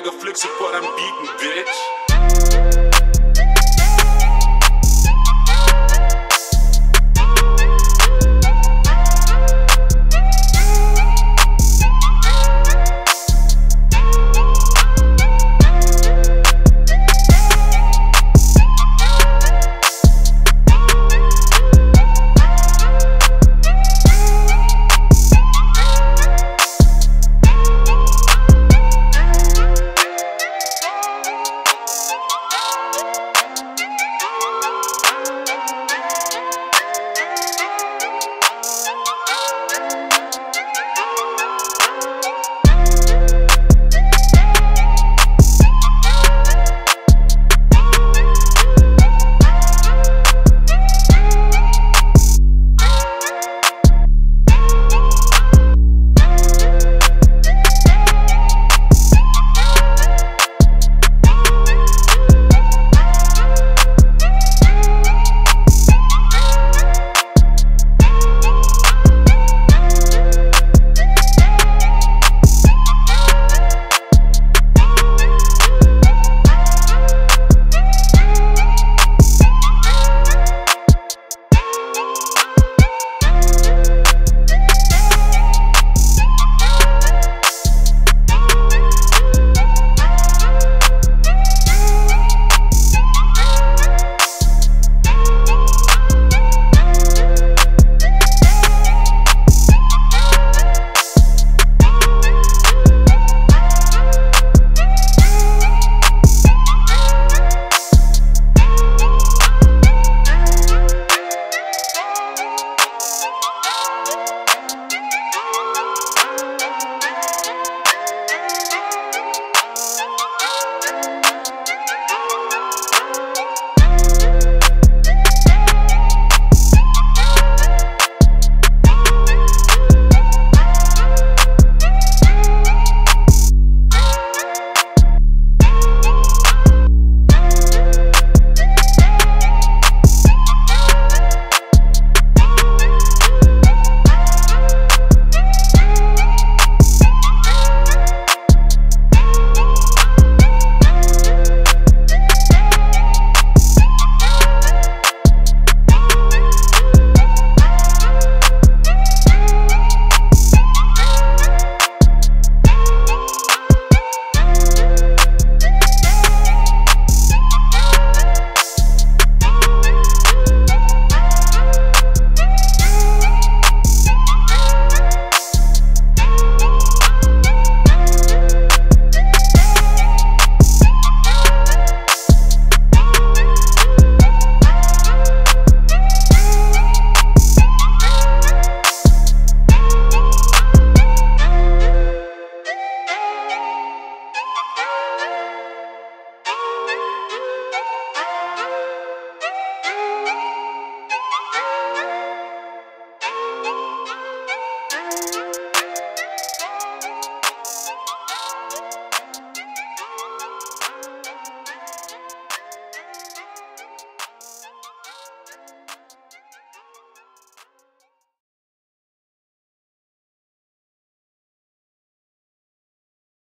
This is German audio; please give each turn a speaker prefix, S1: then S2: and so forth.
S1: Mega Flick am Bieten, Bitch.